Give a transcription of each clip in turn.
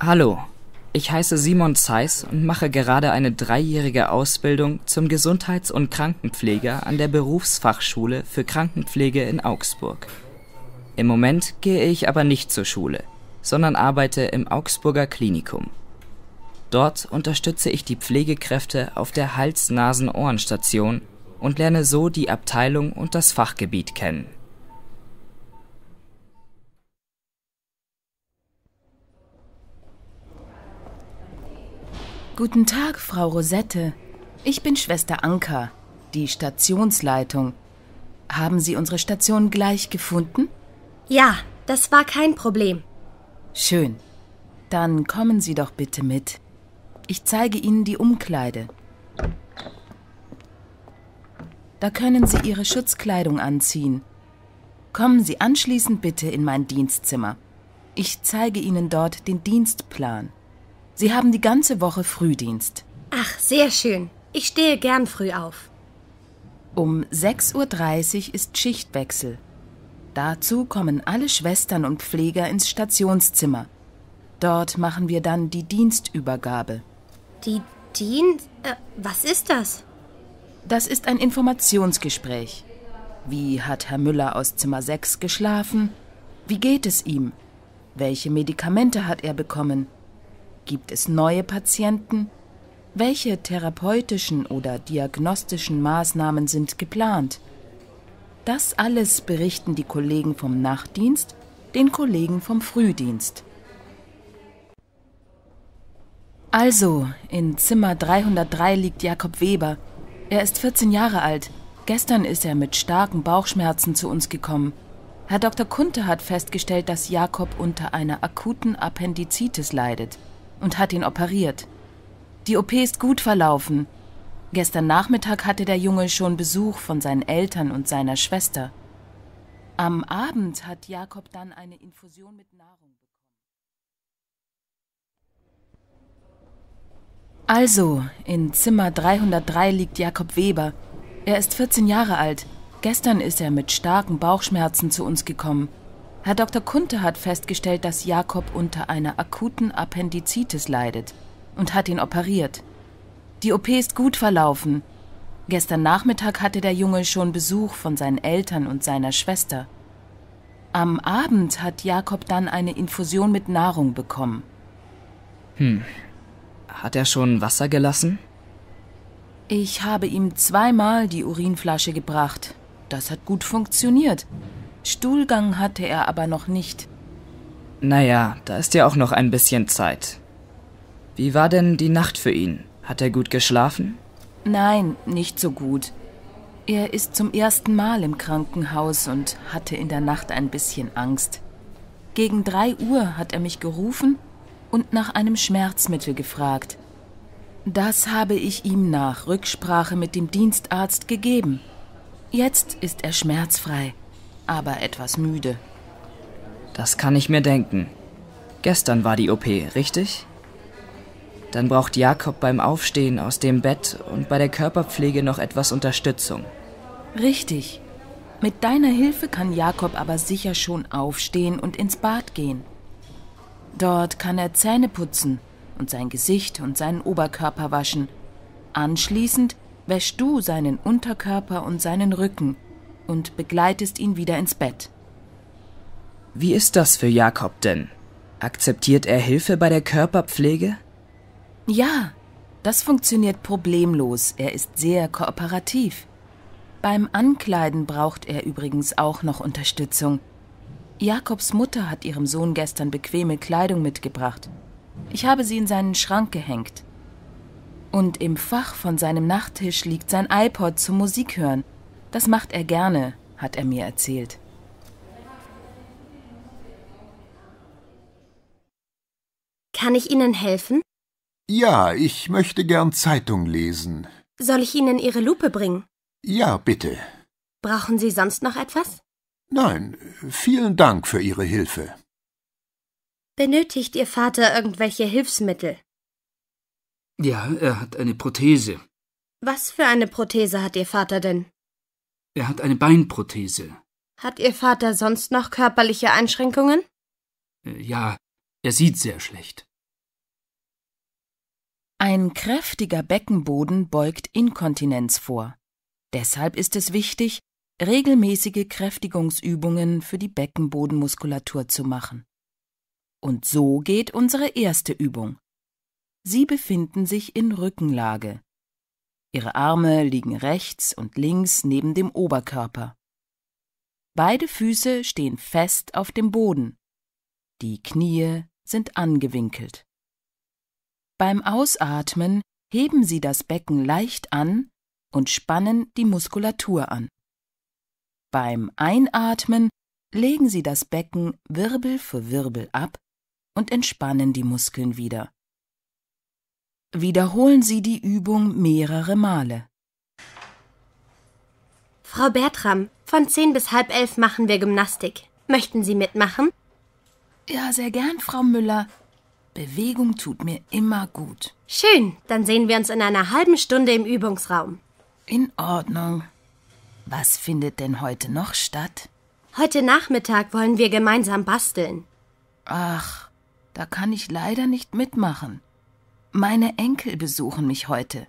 Hallo, ich heiße Simon Zeiss und mache gerade eine dreijährige Ausbildung zum Gesundheits- und Krankenpfleger an der Berufsfachschule für Krankenpflege in Augsburg. Im Moment gehe ich aber nicht zur Schule, sondern arbeite im Augsburger Klinikum. Dort unterstütze ich die Pflegekräfte auf der Hals-Nasen-Ohren-Station und lerne so die Abteilung und das Fachgebiet kennen. Guten Tag, Frau Rosette. Ich bin Schwester Anka, die Stationsleitung. Haben Sie unsere Station gleich gefunden? Ja, das war kein Problem. Schön. Dann kommen Sie doch bitte mit. Ich zeige Ihnen die Umkleide. Da können Sie Ihre Schutzkleidung anziehen. Kommen Sie anschließend bitte in mein Dienstzimmer. Ich zeige Ihnen dort den Dienstplan. Sie haben die ganze Woche Frühdienst. Ach, sehr schön. Ich stehe gern früh auf. Um 6.30 Uhr ist Schichtwechsel. Dazu kommen alle Schwestern und Pfleger ins Stationszimmer. Dort machen wir dann die Dienstübergabe. Die Dienst... Äh, was ist das? Das ist ein Informationsgespräch. Wie hat Herr Müller aus Zimmer 6 geschlafen? Wie geht es ihm? Welche Medikamente hat er bekommen? Gibt es neue Patienten? Welche therapeutischen oder diagnostischen Maßnahmen sind geplant? Das alles berichten die Kollegen vom Nachtdienst den Kollegen vom Frühdienst. Also, in Zimmer 303 liegt Jakob Weber. Er ist 14 Jahre alt. Gestern ist er mit starken Bauchschmerzen zu uns gekommen. Herr Dr. Kunte hat festgestellt, dass Jakob unter einer akuten Appendizitis leidet und hat ihn operiert. Die OP ist gut verlaufen. Gestern Nachmittag hatte der Junge schon Besuch von seinen Eltern und seiner Schwester. Am Abend hat Jakob dann eine Infusion mit Nahrung bekommen. Also, in Zimmer 303 liegt Jakob Weber. Er ist 14 Jahre alt. Gestern ist er mit starken Bauchschmerzen zu uns gekommen. Herr Dr. Kunte hat festgestellt, dass Jakob unter einer akuten Appendizitis leidet und hat ihn operiert. Die OP ist gut verlaufen. Gestern Nachmittag hatte der Junge schon Besuch von seinen Eltern und seiner Schwester. Am Abend hat Jakob dann eine Infusion mit Nahrung bekommen. Hm. Hat er schon Wasser gelassen? Ich habe ihm zweimal die Urinflasche gebracht. Das hat gut funktioniert. Stuhlgang hatte er aber noch nicht. Naja, da ist ja auch noch ein bisschen Zeit. Wie war denn die Nacht für ihn? Hat er gut geschlafen? Nein, nicht so gut. Er ist zum ersten Mal im Krankenhaus und hatte in der Nacht ein bisschen Angst. Gegen drei Uhr hat er mich gerufen und nach einem Schmerzmittel gefragt. Das habe ich ihm nach Rücksprache mit dem Dienstarzt gegeben. Jetzt ist er schmerzfrei, aber etwas müde. Das kann ich mir denken. Gestern war die OP, richtig? Dann braucht Jakob beim Aufstehen aus dem Bett und bei der Körperpflege noch etwas Unterstützung. Richtig. Mit deiner Hilfe kann Jakob aber sicher schon aufstehen und ins Bad gehen. Dort kann er Zähne putzen und sein Gesicht und seinen Oberkörper waschen. Anschließend wäschst du seinen Unterkörper und seinen Rücken und begleitest ihn wieder ins Bett. Wie ist das für Jakob denn? Akzeptiert er Hilfe bei der Körperpflege? Ja, das funktioniert problemlos. Er ist sehr kooperativ. Beim Ankleiden braucht er übrigens auch noch Unterstützung. Jakobs Mutter hat ihrem Sohn gestern bequeme Kleidung mitgebracht. Ich habe sie in seinen Schrank gehängt. Und im Fach von seinem Nachttisch liegt sein iPod zum Musikhören. Das macht er gerne, hat er mir erzählt. Kann ich Ihnen helfen? Ja, ich möchte gern Zeitung lesen. Soll ich Ihnen Ihre Lupe bringen? Ja, bitte. Brauchen Sie sonst noch etwas? Nein, vielen Dank für Ihre Hilfe. Benötigt Ihr Vater irgendwelche Hilfsmittel? Ja, er hat eine Prothese. Was für eine Prothese hat Ihr Vater denn? Er hat eine Beinprothese. Hat Ihr Vater sonst noch körperliche Einschränkungen? Äh, Ja, er sieht sehr schlecht. Ein kräftiger Beckenboden beugt Inkontinenz vor. Deshalb ist es wichtig, regelmäßige Kräftigungsübungen für die Beckenbodenmuskulatur zu machen. Und so geht unsere erste Übung. Sie befinden sich in Rückenlage. Ihre Arme liegen rechts und links neben dem Oberkörper. Beide Füße stehen fest auf dem Boden. Die Knie sind angewinkelt. Beim Ausatmen heben Sie das Becken leicht an und spannen die Muskulatur an. Beim Einatmen legen Sie das Becken Wirbel für Wirbel ab und entspannen die Muskeln wieder. Wiederholen Sie die Übung mehrere Male. Frau Bertram, von zehn bis halb elf machen wir Gymnastik. Möchten Sie mitmachen? Ja, sehr gern, Frau Müller. Bewegung tut mir immer gut. Schön, dann sehen wir uns in einer halben Stunde im Übungsraum. In Ordnung. Was findet denn heute noch statt? Heute Nachmittag wollen wir gemeinsam basteln. Ach, da kann ich leider nicht mitmachen. Meine Enkel besuchen mich heute.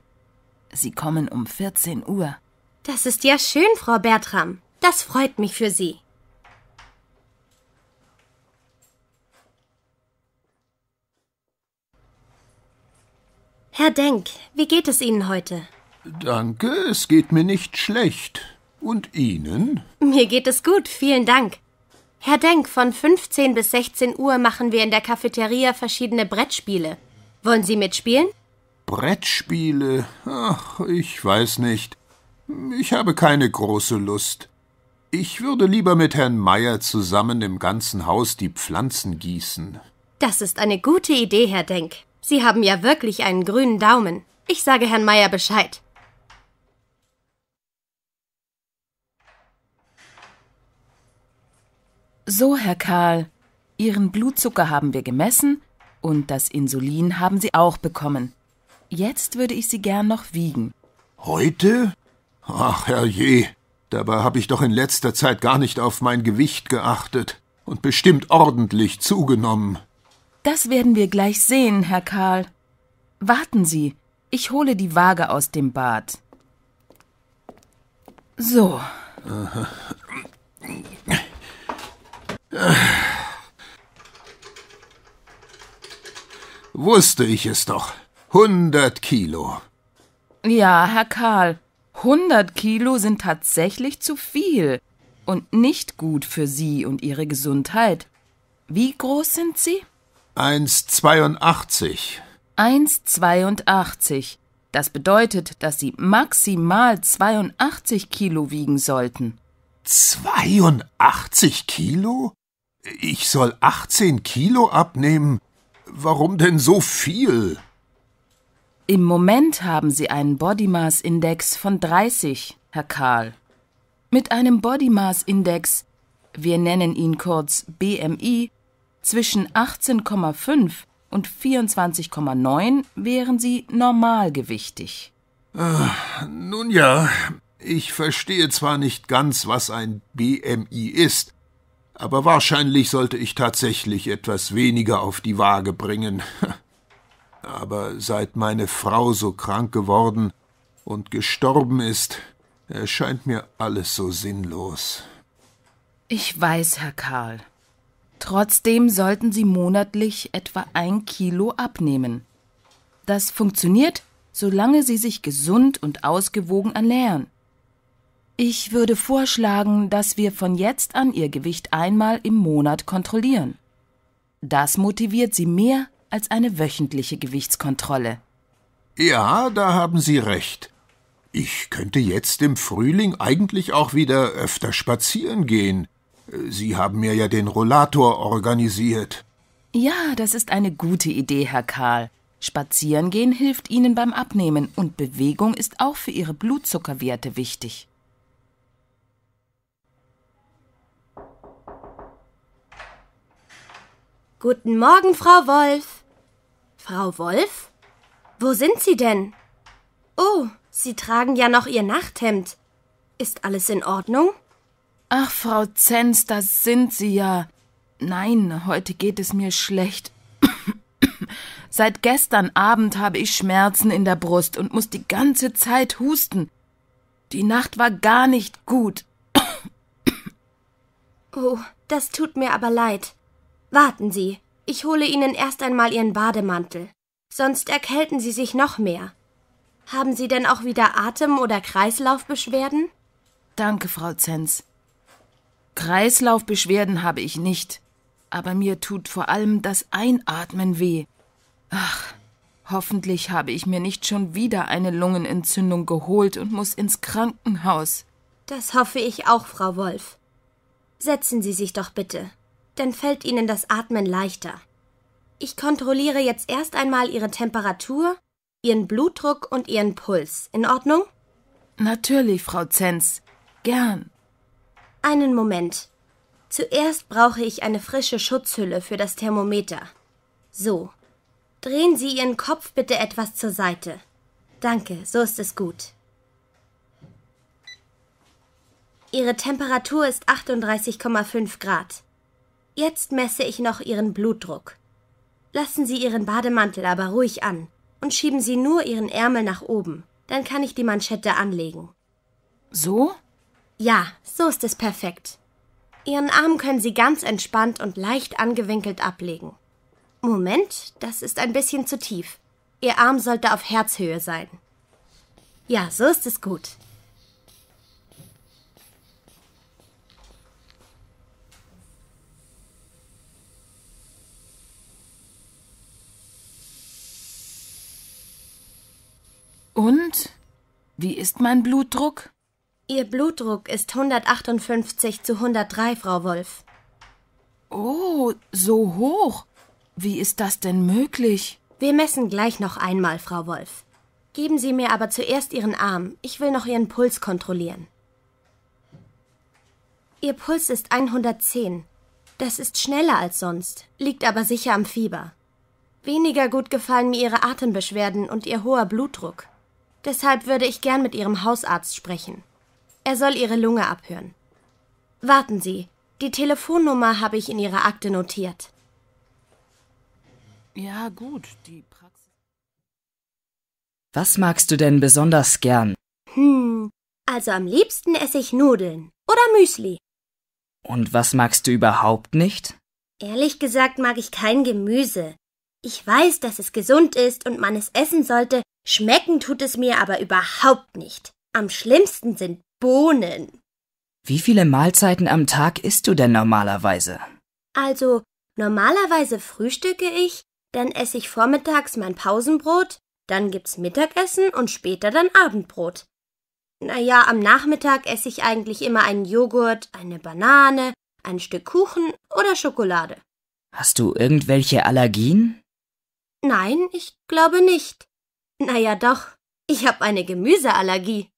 Sie kommen um 14 Uhr. Das ist ja schön, Frau Bertram. Das freut mich für Sie. Herr Denk, wie geht es Ihnen heute? Danke, es geht mir nicht schlecht. Und Ihnen? Mir geht es gut, vielen Dank. Herr Denk, von 15 bis 16 Uhr machen wir in der Cafeteria verschiedene Brettspiele. Wollen Sie mitspielen? Brettspiele? Ach, ich weiß nicht. Ich habe keine große Lust. Ich würde lieber mit Herrn Meier zusammen im ganzen Haus die Pflanzen gießen. Das ist eine gute Idee, Herr Denk. Sie haben ja wirklich einen grünen Daumen. Ich sage Herrn Meier Bescheid. So, Herr Karl, Ihren Blutzucker haben wir gemessen und das Insulin haben Sie auch bekommen. Jetzt würde ich Sie gern noch wiegen. Heute? Ach, herrje, dabei habe ich doch in letzter Zeit gar nicht auf mein Gewicht geachtet und bestimmt ordentlich zugenommen. Das werden wir gleich sehen, Herr Karl. Warten Sie, ich hole die Waage aus dem Bad. So. Wusste ich es doch. Hundert Kilo. Ja, Herr Karl, 100 Kilo sind tatsächlich zu viel und nicht gut für Sie und Ihre Gesundheit. Wie groß sind Sie? 1,82. 1,82. Das bedeutet, dass Sie maximal 82 Kilo wiegen sollten. 82 Kilo? Ich soll 18 Kilo abnehmen? Warum denn so viel? Im Moment haben Sie einen Body Mass Index von 30, Herr Karl. Mit einem Body Mass Index, wir nennen ihn kurz BMI, zwischen 18,5 und 24,9 wären Sie normalgewichtig. Nun ja, ich verstehe zwar nicht ganz, was ein BMI ist, aber wahrscheinlich sollte ich tatsächlich etwas weniger auf die Waage bringen. Aber seit meine Frau so krank geworden und gestorben ist, erscheint mir alles so sinnlos. Ich weiß, Herr Karl. Trotzdem sollten Sie monatlich etwa ein Kilo abnehmen. Das funktioniert, solange Sie sich gesund und ausgewogen ernähren. Ich würde vorschlagen, dass wir von jetzt an Ihr Gewicht einmal im Monat kontrollieren. Das motiviert Sie mehr als eine wöchentliche Gewichtskontrolle. Ja, da haben Sie recht. Ich könnte jetzt im Frühling eigentlich auch wieder öfter spazieren gehen. Sie haben mir ja den Rollator organisiert. Ja, das ist eine gute Idee, Herr Karl. Spazierengehen hilft Ihnen beim Abnehmen und Bewegung ist auch für Ihre Blutzuckerwerte wichtig. Guten Morgen, Frau Wolf. Frau Wolf? Wo sind Sie denn? Oh, Sie tragen ja noch Ihr Nachthemd. Ist alles in Ordnung? Ach, Frau Zenz, das sind Sie ja. Nein, heute geht es mir schlecht. Seit gestern Abend habe ich Schmerzen in der Brust und muss die ganze Zeit husten. Die Nacht war gar nicht gut. Oh, das tut mir aber leid. Warten Sie, ich hole Ihnen erst einmal Ihren Bademantel. Sonst erkälten Sie sich noch mehr. Haben Sie denn auch wieder Atem- oder Kreislaufbeschwerden? Danke, Frau Zenz. Kreislaufbeschwerden habe ich nicht, aber mir tut vor allem das Einatmen weh. Ach, hoffentlich habe ich mir nicht schon wieder eine Lungenentzündung geholt und muss ins Krankenhaus. Das hoffe ich auch, Frau Wolf. Setzen Sie sich doch bitte, dann fällt Ihnen das Atmen leichter. Ich kontrolliere jetzt erst einmal Ihre Temperatur, Ihren Blutdruck und Ihren Puls. In Ordnung? Natürlich, Frau Zenz. Gern. Einen Moment. Zuerst brauche ich eine frische Schutzhülle für das Thermometer. So. Drehen Sie Ihren Kopf bitte etwas zur Seite. Danke, so ist es gut. Ihre Temperatur ist 38,5 Grad. Jetzt messe ich noch Ihren Blutdruck. Lassen Sie Ihren Bademantel aber ruhig an und schieben Sie nur Ihren Ärmel nach oben. Dann kann ich die Manschette anlegen. So? Ja, so ist es perfekt. Ihren Arm können Sie ganz entspannt und leicht angewinkelt ablegen. Moment, das ist ein bisschen zu tief. Ihr Arm sollte auf Herzhöhe sein. Ja, so ist es gut. Und? Wie ist mein Blutdruck? Ihr Blutdruck ist 158 zu 103, Frau Wolf. Oh, so hoch. Wie ist das denn möglich? Wir messen gleich noch einmal, Frau Wolf. Geben Sie mir aber zuerst Ihren Arm. Ich will noch Ihren Puls kontrollieren. Ihr Puls ist 110. Das ist schneller als sonst, liegt aber sicher am Fieber. Weniger gut gefallen mir Ihre Atembeschwerden und Ihr hoher Blutdruck. Deshalb würde ich gern mit Ihrem Hausarzt sprechen. Er soll Ihre Lunge abhören. Warten Sie, die Telefonnummer habe ich in Ihrer Akte notiert. Ja, gut, die Praxis. Was magst du denn besonders gern? Hm, also am liebsten esse ich Nudeln oder Müsli. Und was magst du überhaupt nicht? Ehrlich gesagt mag ich kein Gemüse. Ich weiß, dass es gesund ist und man es essen sollte, schmecken tut es mir aber überhaupt nicht. Am schlimmsten sind Bohnen. Wie viele Mahlzeiten am Tag isst du denn normalerweise? Also, normalerweise frühstücke ich, dann esse ich vormittags mein Pausenbrot, dann gibt's Mittagessen und später dann Abendbrot. Naja, am Nachmittag esse ich eigentlich immer einen Joghurt, eine Banane, ein Stück Kuchen oder Schokolade. Hast du irgendwelche Allergien? Nein, ich glaube nicht. Naja doch, ich habe eine Gemüseallergie.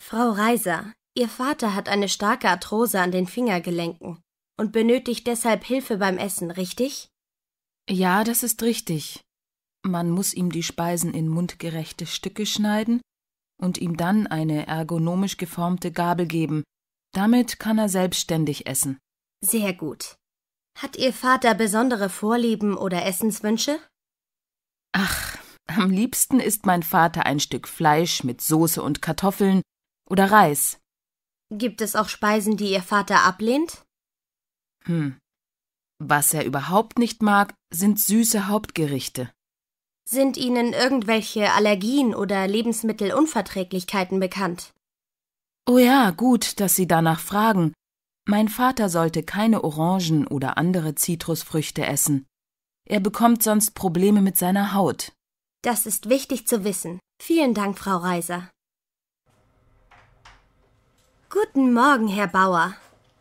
Frau Reiser, Ihr Vater hat eine starke Arthrose an den Fingergelenken und benötigt deshalb Hilfe beim Essen, richtig? Ja, das ist richtig. Man muss ihm die Speisen in mundgerechte Stücke schneiden und ihm dann eine ergonomisch geformte Gabel geben. Damit kann er selbstständig essen. Sehr gut. Hat Ihr Vater besondere Vorlieben oder Essenswünsche? Ach, am liebsten isst mein Vater ein Stück Fleisch mit Soße und Kartoffeln oder Reis. Gibt es auch Speisen, die Ihr Vater ablehnt? Hm. Was er überhaupt nicht mag, sind süße Hauptgerichte. Sind Ihnen irgendwelche Allergien oder Lebensmittelunverträglichkeiten bekannt? Oh ja, gut, dass Sie danach fragen. Mein Vater sollte keine Orangen oder andere Zitrusfrüchte essen. Er bekommt sonst Probleme mit seiner Haut. Das ist wichtig zu wissen. Vielen Dank, Frau Reiser. Guten Morgen, Herr Bauer.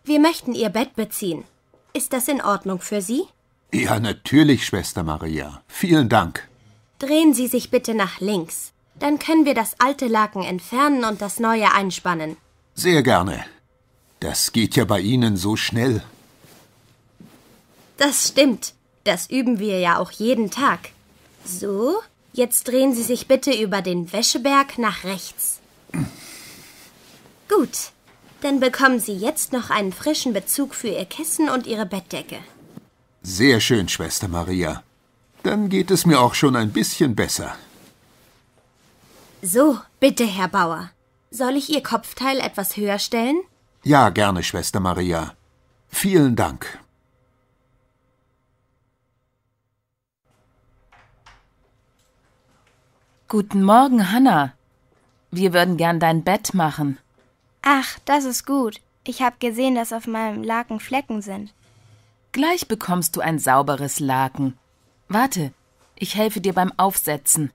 Wir möchten Ihr Bett beziehen. Ist das in Ordnung für Sie? Ja, natürlich, Schwester Maria. Vielen Dank. Drehen Sie sich bitte nach links. Dann können wir das alte Laken entfernen und das neue einspannen. Sehr gerne. Das geht ja bei Ihnen so schnell. Das stimmt. Das üben wir ja auch jeden Tag. So, jetzt drehen Sie sich bitte über den Wäscheberg nach rechts. Gut, dann bekommen Sie jetzt noch einen frischen Bezug für Ihr Kissen und Ihre Bettdecke. Sehr schön, Schwester Maria. Dann geht es mir auch schon ein bisschen besser. So, bitte, Herr Bauer. Soll ich Ihr Kopfteil etwas höher stellen? Ja, gerne, Schwester Maria. Vielen Dank. Guten Morgen, Hanna. Wir würden gern dein Bett machen. Ach, das ist gut. Ich habe gesehen, dass auf meinem Laken Flecken sind. Gleich bekommst du ein sauberes Laken. Warte, ich helfe dir beim Aufsetzen.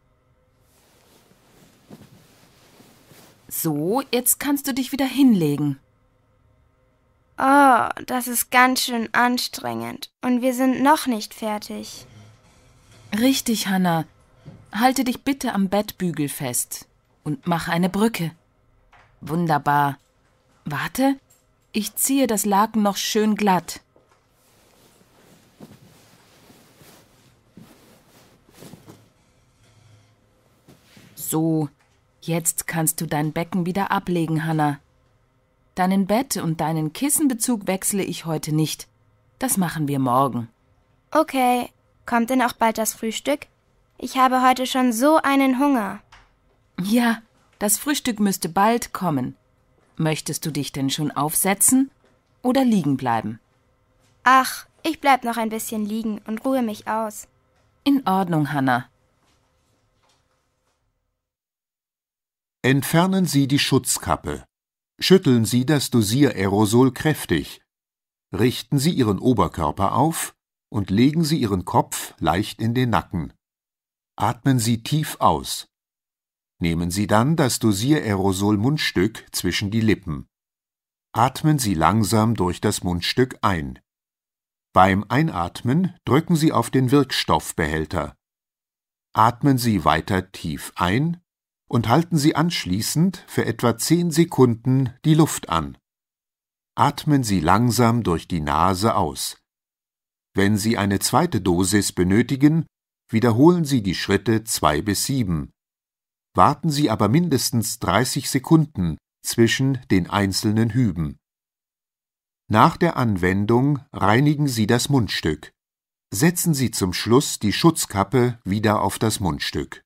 So, jetzt kannst du dich wieder hinlegen. Oh, das ist ganz schön anstrengend. Und wir sind noch nicht fertig. Richtig, Hanna. Halte dich bitte am Bettbügel fest und mach eine Brücke. Wunderbar. Warte, ich ziehe das Laken noch schön glatt. So, jetzt kannst du dein Becken wieder ablegen, Hanna. Deinen Bett und deinen Kissenbezug wechsle ich heute nicht. Das machen wir morgen. Okay, kommt denn auch bald das Frühstück? Ich habe heute schon so einen Hunger. Ja, das Frühstück müsste bald kommen. Möchtest du dich denn schon aufsetzen oder liegen bleiben? Ach, ich bleib noch ein bisschen liegen und ruhe mich aus. In Ordnung, Hanna. Entfernen Sie die Schutzkappe. Schütteln Sie das Dosiererosol kräftig. Richten Sie Ihren Oberkörper auf und legen Sie Ihren Kopf leicht in den Nacken. Atmen Sie tief aus. Nehmen Sie dann das Dosiererosol-Mundstück zwischen die Lippen. Atmen Sie langsam durch das Mundstück ein. Beim Einatmen drücken Sie auf den Wirkstoffbehälter. Atmen Sie weiter tief ein und halten Sie anschließend für etwa 10 Sekunden die Luft an. Atmen Sie langsam durch die Nase aus. Wenn Sie eine zweite Dosis benötigen, wiederholen Sie die Schritte 2 bis 7. Warten Sie aber mindestens 30 Sekunden zwischen den einzelnen Hüben. Nach der Anwendung reinigen Sie das Mundstück. Setzen Sie zum Schluss die Schutzkappe wieder auf das Mundstück.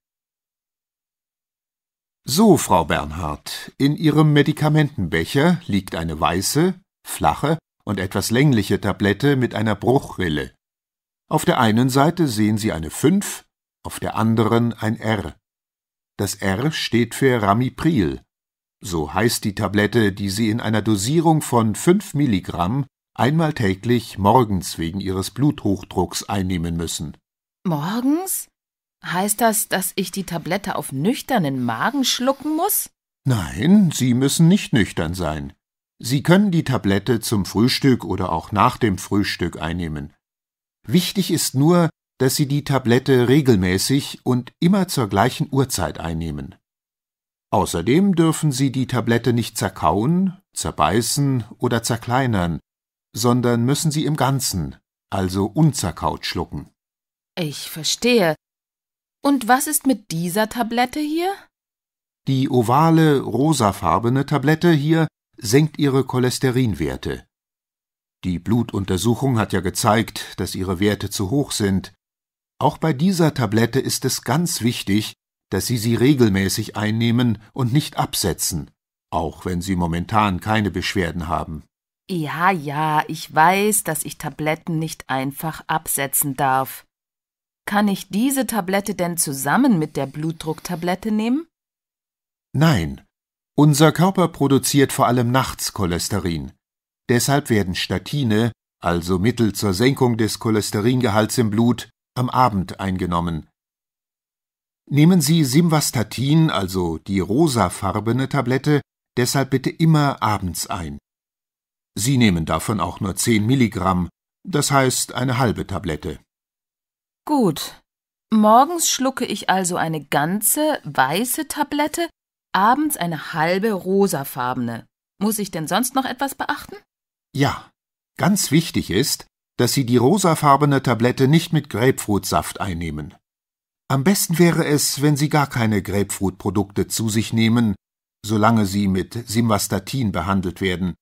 So, Frau Bernhard, in Ihrem Medikamentenbecher liegt eine weiße, flache und etwas längliche Tablette mit einer Bruchrille. Auf der einen Seite sehen Sie eine 5, auf der anderen ein R. Das R steht für Ramipril. So heißt die Tablette, die Sie in einer Dosierung von 5 Milligramm einmal täglich morgens wegen Ihres Bluthochdrucks einnehmen müssen. Morgens? Heißt das, dass ich die Tablette auf nüchternen Magen schlucken muss? Nein, Sie müssen nicht nüchtern sein. Sie können die Tablette zum Frühstück oder auch nach dem Frühstück einnehmen. Wichtig ist nur, dass Sie die Tablette regelmäßig und immer zur gleichen Uhrzeit einnehmen. Außerdem dürfen Sie die Tablette nicht zerkauen, zerbeißen oder zerkleinern, sondern müssen sie im Ganzen, also unzerkaut schlucken. Ich verstehe. Und was ist mit dieser Tablette hier? Die ovale, rosafarbene Tablette hier senkt ihre Cholesterinwerte. Die Blutuntersuchung hat ja gezeigt, dass ihre Werte zu hoch sind. Auch bei dieser Tablette ist es ganz wichtig, dass Sie sie regelmäßig einnehmen und nicht absetzen, auch wenn Sie momentan keine Beschwerden haben. Ja, ja, ich weiß, dass ich Tabletten nicht einfach absetzen darf. Kann ich diese Tablette denn zusammen mit der Blutdrucktablette nehmen? Nein, unser Körper produziert vor allem nachts Cholesterin. Deshalb werden Statine, also Mittel zur Senkung des Cholesteringehalts im Blut, am Abend eingenommen. Nehmen Sie Simvastatin, also die rosafarbene Tablette, deshalb bitte immer abends ein. Sie nehmen davon auch nur 10 Milligramm, das heißt eine halbe Tablette. Gut. Morgens schlucke ich also eine ganze weiße Tablette, abends eine halbe rosafarbene. Muss ich denn sonst noch etwas beachten? Ja, ganz wichtig ist, dass Sie die rosafarbene Tablette nicht mit Grapefruitsaft einnehmen. Am besten wäre es, wenn Sie gar keine Grapefruit-Produkte zu sich nehmen, solange sie mit Simvastatin behandelt werden,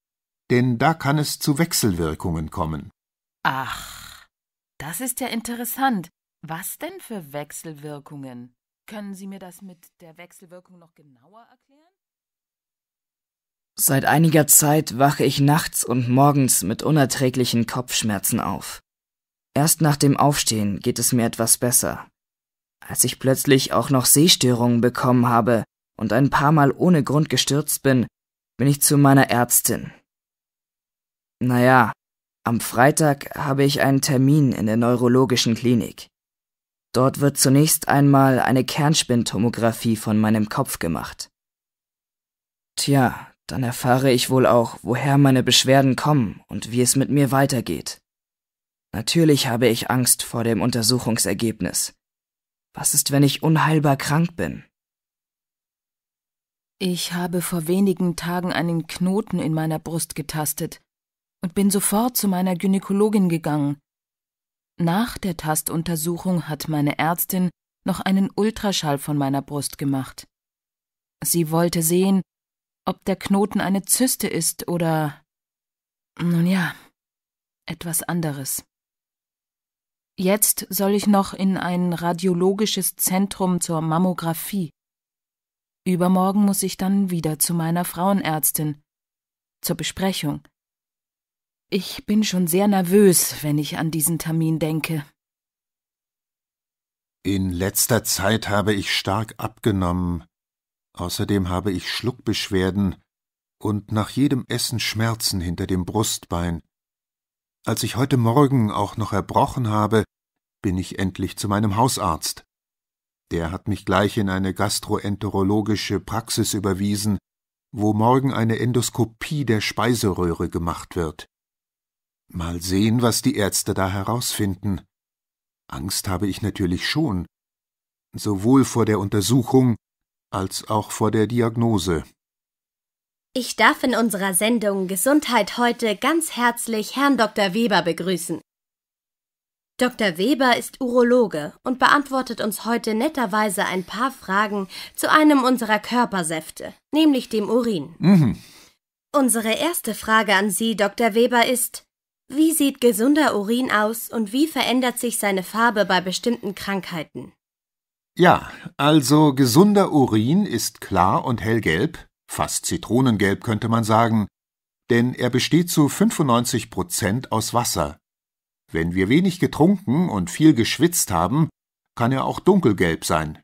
denn da kann es zu Wechselwirkungen kommen. Ach, das ist ja interessant. Was denn für Wechselwirkungen? Können Sie mir das mit der Wechselwirkung noch genauer erklären? Seit einiger Zeit wache ich nachts und morgens mit unerträglichen Kopfschmerzen auf. Erst nach dem Aufstehen geht es mir etwas besser. Als ich plötzlich auch noch Sehstörungen bekommen habe und ein paar Mal ohne Grund gestürzt bin, bin ich zu meiner Ärztin. Naja, am Freitag habe ich einen Termin in der neurologischen Klinik. Dort wird zunächst einmal eine Kernspintomographie von meinem Kopf gemacht. Tja, dann erfahre ich wohl auch, woher meine Beschwerden kommen und wie es mit mir weitergeht. Natürlich habe ich Angst vor dem Untersuchungsergebnis. Was ist, wenn ich unheilbar krank bin? Ich habe vor wenigen Tagen einen Knoten in meiner Brust getastet und bin sofort zu meiner Gynäkologin gegangen. Nach der Tastuntersuchung hat meine Ärztin noch einen Ultraschall von meiner Brust gemacht. Sie wollte sehen, ob der Knoten eine Zyste ist oder nun ja, etwas anderes. Jetzt soll ich noch in ein radiologisches Zentrum zur Mammographie. Übermorgen muss ich dann wieder zu meiner Frauenärztin zur Besprechung. Ich bin schon sehr nervös, wenn ich an diesen Termin denke. In letzter Zeit habe ich stark abgenommen. Außerdem habe ich Schluckbeschwerden und nach jedem Essen Schmerzen hinter dem Brustbein. Als ich heute Morgen auch noch erbrochen habe, bin ich endlich zu meinem Hausarzt. Der hat mich gleich in eine gastroenterologische Praxis überwiesen, wo morgen eine Endoskopie der Speiseröhre gemacht wird. Mal sehen, was die Ärzte da herausfinden. Angst habe ich natürlich schon, sowohl vor der Untersuchung als auch vor der Diagnose. Ich darf in unserer Sendung Gesundheit heute ganz herzlich Herrn Dr. Weber begrüßen. Dr. Weber ist Urologe und beantwortet uns heute netterweise ein paar Fragen zu einem unserer Körpersäfte, nämlich dem Urin. Mhm. Unsere erste Frage an Sie, Dr. Weber, ist, wie sieht gesunder Urin aus und wie verändert sich seine Farbe bei bestimmten Krankheiten? Ja, also gesunder Urin ist klar und hellgelb, fast zitronengelb könnte man sagen, denn er besteht zu 95 Prozent aus Wasser. Wenn wir wenig getrunken und viel geschwitzt haben, kann er auch dunkelgelb sein.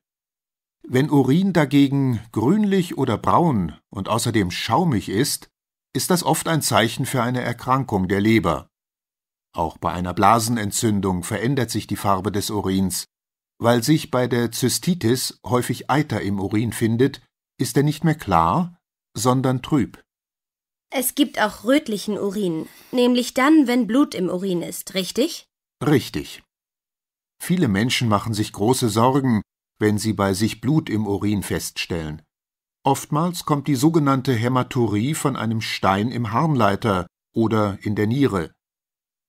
Wenn Urin dagegen grünlich oder braun und außerdem schaumig ist, ist das oft ein Zeichen für eine Erkrankung der Leber. Auch bei einer Blasenentzündung verändert sich die Farbe des Urins. Weil sich bei der Zystitis häufig Eiter im Urin findet, ist er nicht mehr klar, sondern trüb. Es gibt auch rötlichen Urin, nämlich dann, wenn Blut im Urin ist, richtig? Richtig. Viele Menschen machen sich große Sorgen, wenn sie bei sich Blut im Urin feststellen. Oftmals kommt die sogenannte Hämaturie von einem Stein im Harnleiter oder in der Niere.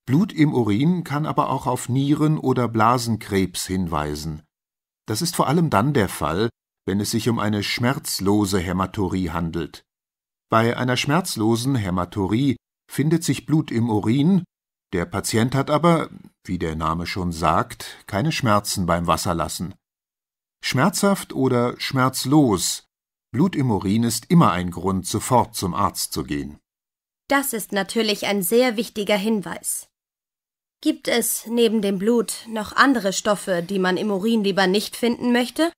Blut im Urin kann aber auch auf Nieren- oder Blasenkrebs hinweisen. Das ist vor allem dann der Fall, wenn es sich um eine schmerzlose Hämaturie handelt. Bei einer schmerzlosen Hämaturie findet sich Blut im Urin, der Patient hat aber, wie der Name schon sagt, keine Schmerzen beim Wasserlassen. Schmerzhaft oder schmerzlos, Blut im Urin ist immer ein Grund, sofort zum Arzt zu gehen. Das ist natürlich ein sehr wichtiger Hinweis. Gibt es neben dem Blut noch andere Stoffe, die man im Urin lieber nicht finden möchte?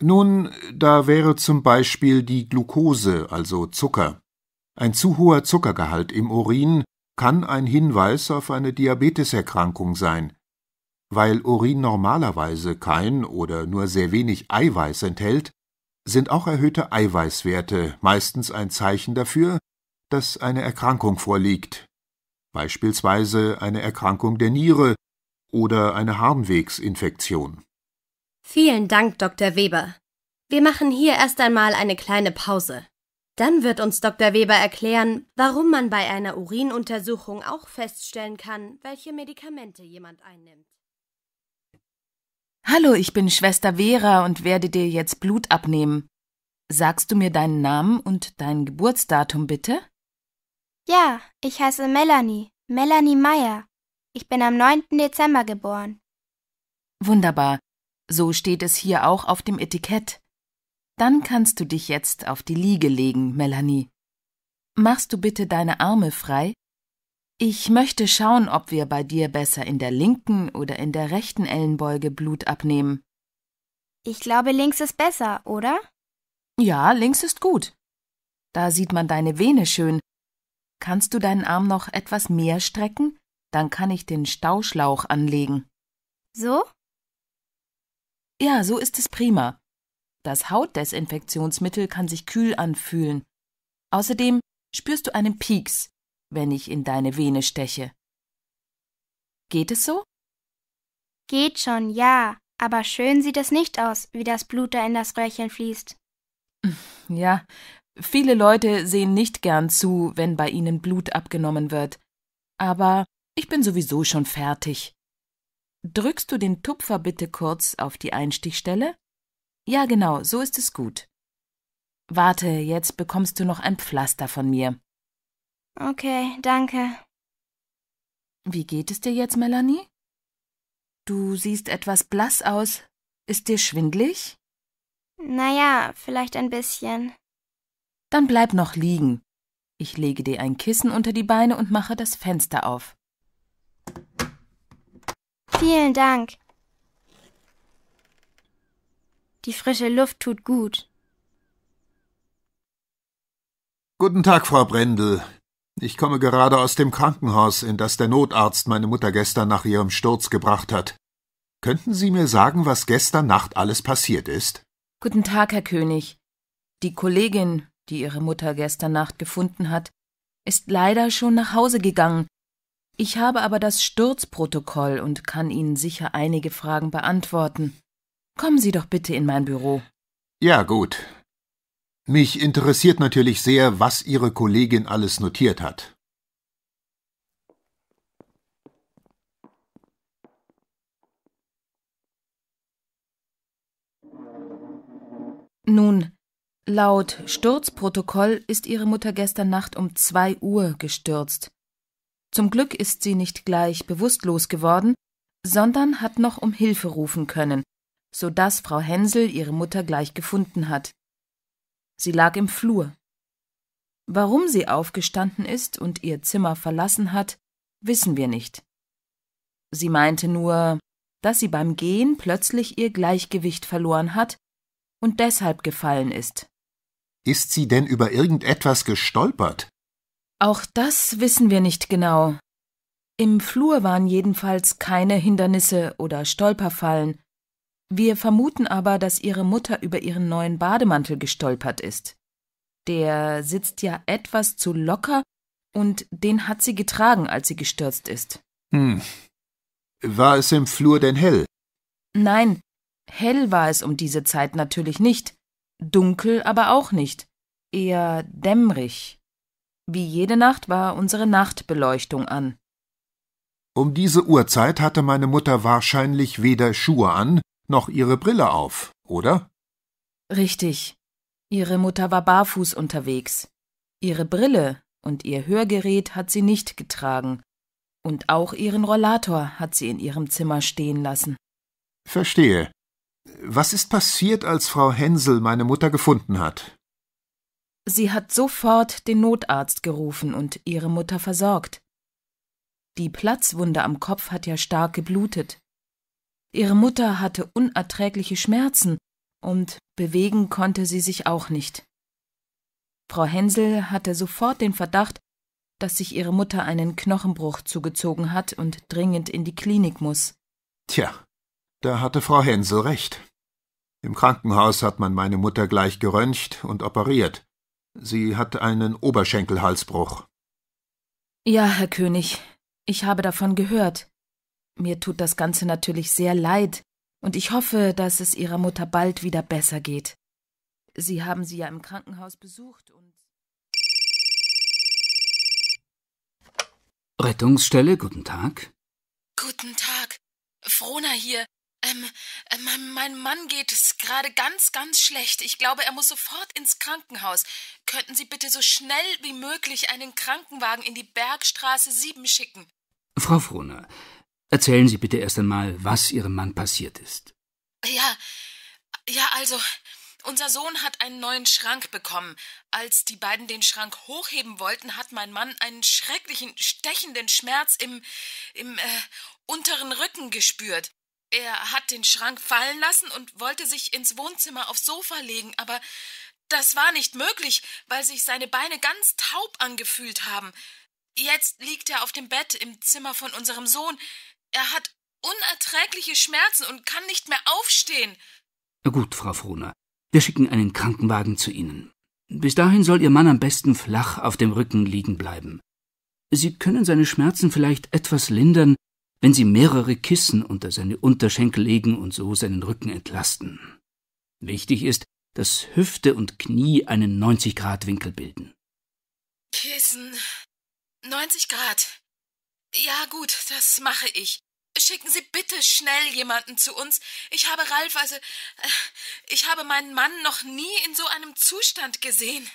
Nun, da wäre zum Beispiel die Glucose, also Zucker. Ein zu hoher Zuckergehalt im Urin kann ein Hinweis auf eine Diabeteserkrankung sein. Weil Urin normalerweise kein oder nur sehr wenig Eiweiß enthält, sind auch erhöhte Eiweißwerte meistens ein Zeichen dafür, dass eine Erkrankung vorliegt, beispielsweise eine Erkrankung der Niere oder eine Harnwegsinfektion. Vielen Dank, Dr. Weber. Wir machen hier erst einmal eine kleine Pause. Dann wird uns Dr. Weber erklären, warum man bei einer Urinuntersuchung auch feststellen kann, welche Medikamente jemand einnimmt. Hallo, ich bin Schwester Vera und werde dir jetzt Blut abnehmen. Sagst du mir deinen Namen und dein Geburtsdatum bitte? Ja, ich heiße Melanie, Melanie Meyer. Ich bin am 9. Dezember geboren. Wunderbar. So steht es hier auch auf dem Etikett. Dann kannst du dich jetzt auf die Liege legen, Melanie. Machst du bitte deine Arme frei? Ich möchte schauen, ob wir bei dir besser in der linken oder in der rechten Ellenbeuge Blut abnehmen. Ich glaube, links ist besser, oder? Ja, links ist gut. Da sieht man deine Vene schön. Kannst du deinen Arm noch etwas mehr strecken? Dann kann ich den Stauschlauch anlegen. So? Ja, so ist es prima. Das Hautdesinfektionsmittel kann sich kühl anfühlen. Außerdem spürst du einen Pieks, wenn ich in deine Vene steche. Geht es so? Geht schon, ja. Aber schön sieht es nicht aus, wie das Blut da in das Röhrchen fließt. Ja, viele Leute sehen nicht gern zu, wenn bei ihnen Blut abgenommen wird. Aber ich bin sowieso schon fertig. Drückst du den Tupfer bitte kurz auf die Einstichstelle? Ja, genau, so ist es gut. Warte, jetzt bekommst du noch ein Pflaster von mir. Okay, danke. Wie geht es dir jetzt, Melanie? Du siehst etwas blass aus. Ist dir schwindlig? Naja, vielleicht ein bisschen. Dann bleib noch liegen. Ich lege dir ein Kissen unter die Beine und mache das Fenster auf. Vielen Dank. Die frische Luft tut gut. Guten Tag, Frau Brendel. Ich komme gerade aus dem Krankenhaus, in das der Notarzt meine Mutter gestern nach ihrem Sturz gebracht hat. Könnten Sie mir sagen, was gestern Nacht alles passiert ist? Guten Tag, Herr König. Die Kollegin, die Ihre Mutter gestern Nacht gefunden hat, ist leider schon nach Hause gegangen. Ich habe aber das Sturzprotokoll und kann Ihnen sicher einige Fragen beantworten. Kommen Sie doch bitte in mein Büro. Ja, gut. Mich interessiert natürlich sehr, was Ihre Kollegin alles notiert hat. Nun, laut Sturzprotokoll ist Ihre Mutter gestern Nacht um zwei Uhr gestürzt. Zum Glück ist sie nicht gleich bewusstlos geworden, sondern hat noch um Hilfe rufen können, so dass Frau Hänsel ihre Mutter gleich gefunden hat. Sie lag im Flur. Warum sie aufgestanden ist und ihr Zimmer verlassen hat, wissen wir nicht. Sie meinte nur, dass sie beim Gehen plötzlich ihr Gleichgewicht verloren hat und deshalb gefallen ist. Ist sie denn über irgendetwas gestolpert? Auch das wissen wir nicht genau. Im Flur waren jedenfalls keine Hindernisse oder Stolperfallen, wir vermuten aber, dass ihre Mutter über ihren neuen Bademantel gestolpert ist. Der sitzt ja etwas zu locker und den hat sie getragen, als sie gestürzt ist. Hm. War es im Flur denn hell? Nein, hell war es um diese Zeit natürlich nicht, dunkel aber auch nicht, eher dämmerig. Wie jede Nacht war unsere Nachtbeleuchtung an. Um diese Uhrzeit hatte meine Mutter wahrscheinlich weder Schuhe an, noch ihre Brille auf, oder? Richtig. Ihre Mutter war barfuß unterwegs. Ihre Brille und ihr Hörgerät hat sie nicht getragen. Und auch ihren Rollator hat sie in ihrem Zimmer stehen lassen. Verstehe. Was ist passiert, als Frau Hänsel meine Mutter gefunden hat? Sie hat sofort den Notarzt gerufen und ihre Mutter versorgt. Die Platzwunde am Kopf hat ja stark geblutet. Ihre Mutter hatte unerträgliche Schmerzen und bewegen konnte sie sich auch nicht. Frau Hänsel hatte sofort den Verdacht, dass sich ihre Mutter einen Knochenbruch zugezogen hat und dringend in die Klinik muss. Tja, da hatte Frau Hänsel recht. Im Krankenhaus hat man meine Mutter gleich geröntgt und operiert. Sie hat einen Oberschenkelhalsbruch. Ja, Herr König, ich habe davon gehört. Mir tut das Ganze natürlich sehr leid, und ich hoffe, dass es Ihrer Mutter bald wieder besser geht. Sie haben sie ja im Krankenhaus besucht und. Rettungsstelle, guten Tag. Guten Tag. Frona hier. Ähm, äh, mein, mein Mann geht es gerade ganz, ganz schlecht. Ich glaube, er muss sofort ins Krankenhaus. Könnten Sie bitte so schnell wie möglich einen Krankenwagen in die Bergstraße 7 schicken? Frau Frohner, Erzählen Sie bitte erst einmal, was Ihrem Mann passiert ist. Ja, ja, also, unser Sohn hat einen neuen Schrank bekommen. Als die beiden den Schrank hochheben wollten, hat mein Mann einen schrecklichen, stechenden Schmerz im, im äh, unteren Rücken gespürt. Er hat den Schrank fallen lassen und wollte sich ins Wohnzimmer aufs Sofa legen, aber das war nicht möglich, weil sich seine Beine ganz taub angefühlt haben. Jetzt liegt er auf dem Bett im Zimmer von unserem Sohn. Er hat unerträgliche Schmerzen und kann nicht mehr aufstehen. Gut, Frau Frohner. Wir schicken einen Krankenwagen zu Ihnen. Bis dahin soll Ihr Mann am besten flach auf dem Rücken liegen bleiben. Sie können seine Schmerzen vielleicht etwas lindern, wenn Sie mehrere Kissen unter seine Unterschenkel legen und so seinen Rücken entlasten. Wichtig ist, dass Hüfte und Knie einen 90-Grad-Winkel bilden. Kissen. 90 Grad. Ja, gut, das mache ich. Schicken Sie bitte schnell jemanden zu uns. Ich habe Ralf, also. Äh, ich habe meinen Mann noch nie in so einem Zustand gesehen.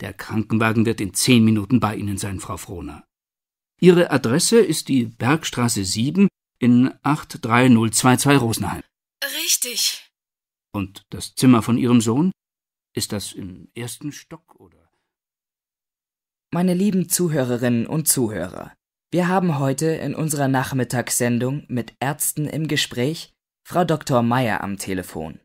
Der Krankenwagen wird in zehn Minuten bei Ihnen sein, Frau Frohner. Ihre Adresse ist die Bergstraße 7 in 83022 Rosenheim. Richtig. Und das Zimmer von Ihrem Sohn? Ist das im ersten Stock oder? Meine lieben Zuhörerinnen und Zuhörer, wir haben heute in unserer Nachmittagssendung mit Ärzten im Gespräch Frau Dr. Meyer am Telefon.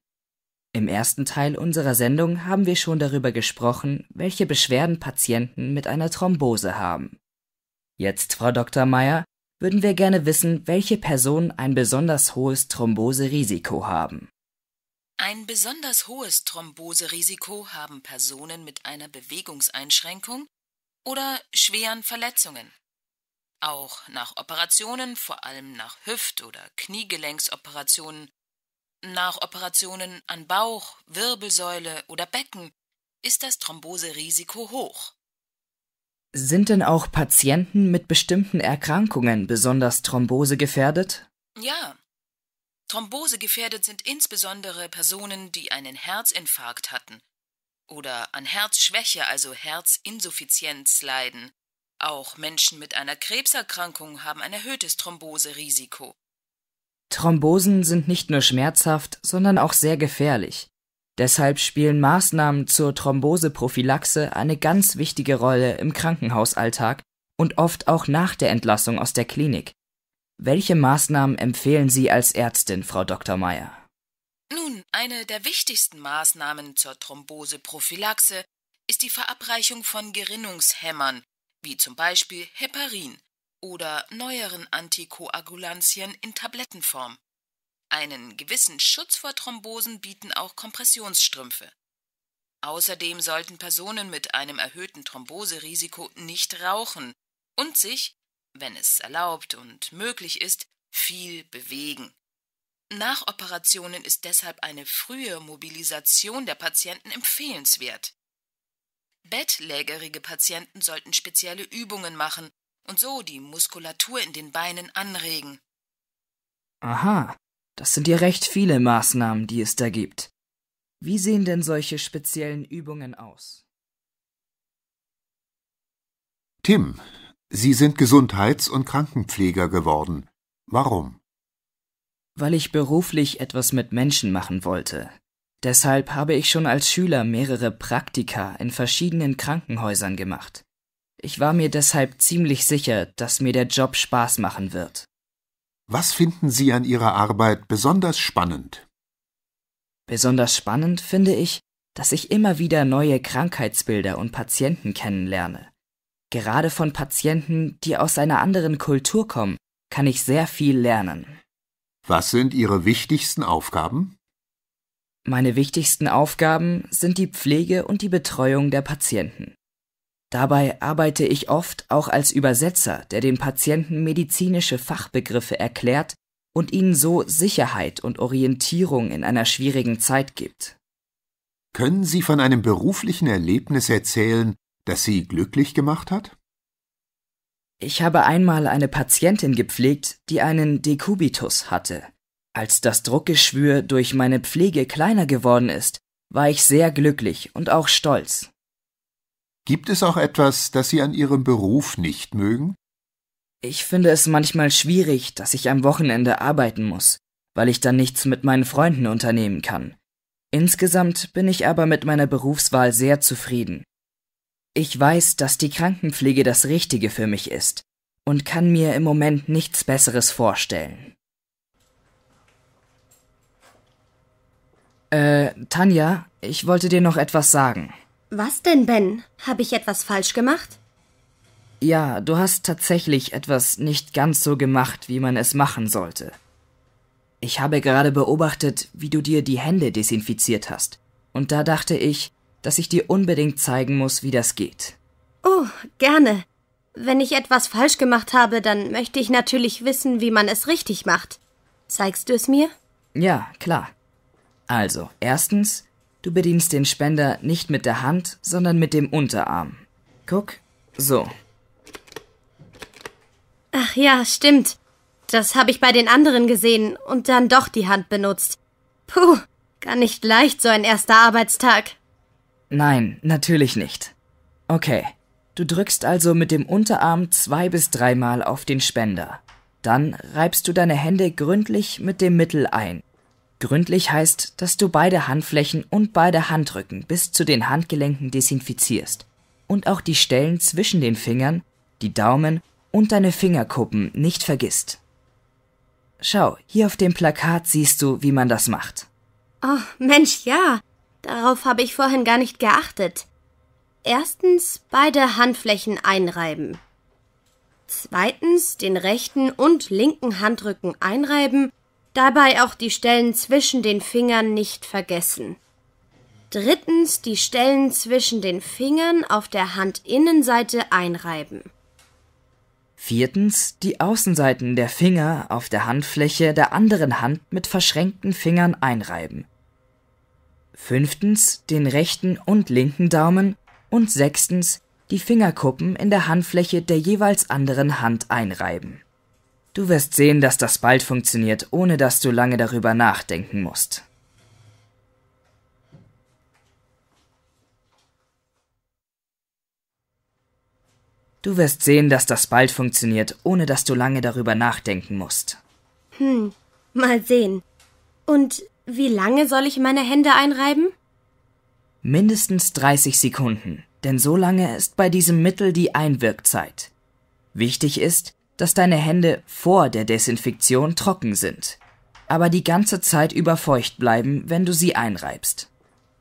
Im ersten Teil unserer Sendung haben wir schon darüber gesprochen, welche Beschwerden Patienten mit einer Thrombose haben. Jetzt, Frau Dr. Meyer, würden wir gerne wissen, welche Personen ein besonders hohes Thromboserisiko haben. Ein besonders hohes Thromboserisiko haben Personen mit einer Bewegungseinschränkung oder schweren Verletzungen. Auch nach Operationen, vor allem nach Hüft- oder Kniegelenksoperationen, nach Operationen an Bauch, Wirbelsäule oder Becken ist das Thromboserisiko hoch. Sind denn auch Patienten mit bestimmten Erkrankungen besonders thrombosegefährdet? Ja. Thrombosegefährdet sind insbesondere Personen, die einen Herzinfarkt hatten oder an Herzschwäche, also Herzinsuffizienz leiden. Auch Menschen mit einer Krebserkrankung haben ein erhöhtes Thromboserisiko. Thrombosen sind nicht nur schmerzhaft, sondern auch sehr gefährlich. Deshalb spielen Maßnahmen zur Thromboseprophylaxe eine ganz wichtige Rolle im Krankenhausalltag und oft auch nach der Entlassung aus der Klinik. Welche Maßnahmen empfehlen Sie als Ärztin, Frau Dr. Meyer? Nun, eine der wichtigsten Maßnahmen zur Thromboseprophylaxe ist die Verabreichung von Gerinnungshämmern, wie zum Beispiel Heparin oder neueren Antikoagulantien in Tablettenform. Einen gewissen Schutz vor Thrombosen bieten auch Kompressionsstrümpfe. Außerdem sollten Personen mit einem erhöhten Thromboserisiko nicht rauchen und sich, wenn es erlaubt und möglich ist, viel bewegen. Nach Operationen ist deshalb eine frühe Mobilisation der Patienten empfehlenswert. Bettlägerige Patienten sollten spezielle Übungen machen und so die Muskulatur in den Beinen anregen. Aha, das sind ja recht viele Maßnahmen, die es da gibt. Wie sehen denn solche speziellen Übungen aus? Tim, Sie sind Gesundheits- und Krankenpfleger geworden. Warum? Weil ich beruflich etwas mit Menschen machen wollte. Deshalb habe ich schon als Schüler mehrere Praktika in verschiedenen Krankenhäusern gemacht. Ich war mir deshalb ziemlich sicher, dass mir der Job Spaß machen wird. Was finden Sie an Ihrer Arbeit besonders spannend? Besonders spannend finde ich, dass ich immer wieder neue Krankheitsbilder und Patienten kennenlerne. Gerade von Patienten, die aus einer anderen Kultur kommen, kann ich sehr viel lernen. Was sind Ihre wichtigsten Aufgaben? Meine wichtigsten Aufgaben sind die Pflege und die Betreuung der Patienten. Dabei arbeite ich oft auch als Übersetzer, der den Patienten medizinische Fachbegriffe erklärt und ihnen so Sicherheit und Orientierung in einer schwierigen Zeit gibt. Können Sie von einem beruflichen Erlebnis erzählen, das Sie glücklich gemacht hat? Ich habe einmal eine Patientin gepflegt, die einen Dekubitus hatte. Als das Druckgeschwür durch meine Pflege kleiner geworden ist, war ich sehr glücklich und auch stolz. Gibt es auch etwas, das Sie an Ihrem Beruf nicht mögen? Ich finde es manchmal schwierig, dass ich am Wochenende arbeiten muss, weil ich dann nichts mit meinen Freunden unternehmen kann. Insgesamt bin ich aber mit meiner Berufswahl sehr zufrieden. Ich weiß, dass die Krankenpflege das Richtige für mich ist und kann mir im Moment nichts Besseres vorstellen. Äh, Tanja, ich wollte dir noch etwas sagen. Was denn, Ben? Habe ich etwas falsch gemacht? Ja, du hast tatsächlich etwas nicht ganz so gemacht, wie man es machen sollte. Ich habe gerade beobachtet, wie du dir die Hände desinfiziert hast. Und da dachte ich, dass ich dir unbedingt zeigen muss, wie das geht. Oh, gerne. Wenn ich etwas falsch gemacht habe, dann möchte ich natürlich wissen, wie man es richtig macht. Zeigst du es mir? Ja, klar. Also, erstens, du bedienst den Spender nicht mit der Hand, sondern mit dem Unterarm. Guck, so. Ach ja, stimmt. Das habe ich bei den anderen gesehen und dann doch die Hand benutzt. Puh, gar nicht leicht so ein erster Arbeitstag. Nein, natürlich nicht. Okay, du drückst also mit dem Unterarm zwei bis dreimal auf den Spender. Dann reibst du deine Hände gründlich mit dem Mittel ein. Gründlich heißt, dass du beide Handflächen und beide Handrücken bis zu den Handgelenken desinfizierst und auch die Stellen zwischen den Fingern, die Daumen und deine Fingerkuppen nicht vergisst. Schau, hier auf dem Plakat siehst du, wie man das macht. Oh, Mensch, ja. Darauf habe ich vorhin gar nicht geachtet. Erstens beide Handflächen einreiben. Zweitens den rechten und linken Handrücken einreiben Dabei auch die Stellen zwischen den Fingern nicht vergessen. Drittens die Stellen zwischen den Fingern auf der Handinnenseite einreiben. Viertens die Außenseiten der Finger auf der Handfläche der anderen Hand mit verschränkten Fingern einreiben. Fünftens den rechten und linken Daumen und sechstens die Fingerkuppen in der Handfläche der jeweils anderen Hand einreiben. Du wirst sehen, dass das bald funktioniert, ohne dass du lange darüber nachdenken musst. Du wirst sehen, dass das bald funktioniert, ohne dass du lange darüber nachdenken musst. Hm, mal sehen. Und wie lange soll ich meine Hände einreiben? Mindestens 30 Sekunden, denn so lange ist bei diesem Mittel die Einwirkzeit. Wichtig ist, dass deine Hände vor der Desinfektion trocken sind, aber die ganze Zeit über feucht bleiben, wenn du sie einreibst.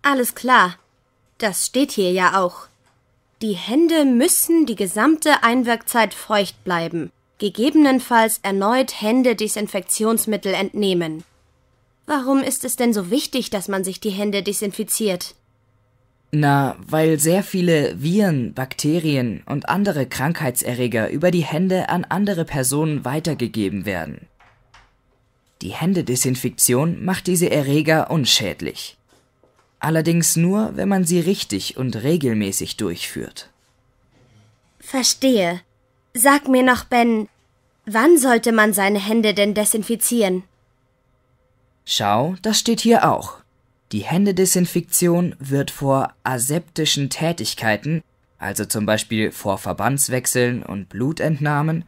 Alles klar. Das steht hier ja auch. Die Hände müssen die gesamte Einwirkzeit feucht bleiben, gegebenenfalls erneut Hände Desinfektionsmittel entnehmen. Warum ist es denn so wichtig, dass man sich die Hände desinfiziert? Na, weil sehr viele Viren, Bakterien und andere Krankheitserreger über die Hände an andere Personen weitergegeben werden. Die Händedesinfektion macht diese Erreger unschädlich. Allerdings nur, wenn man sie richtig und regelmäßig durchführt. Verstehe. Sag mir noch, Ben, wann sollte man seine Hände denn desinfizieren? Schau, das steht hier auch. Die Händedesinfektion wird vor aseptischen Tätigkeiten, also zum Beispiel vor Verbandswechseln und Blutentnahmen,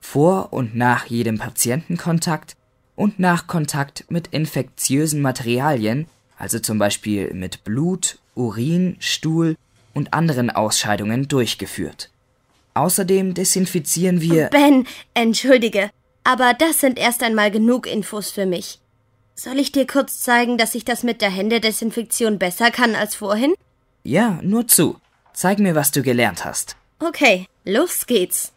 vor und nach jedem Patientenkontakt und nach Kontakt mit infektiösen Materialien, also zum Beispiel mit Blut, Urin, Stuhl und anderen Ausscheidungen durchgeführt. Außerdem desinfizieren wir. Ben, entschuldige, aber das sind erst einmal genug Infos für mich. Soll ich dir kurz zeigen, dass ich das mit der Händedesinfektion besser kann als vorhin? Ja, nur zu. Zeig mir, was du gelernt hast. Okay, los geht's.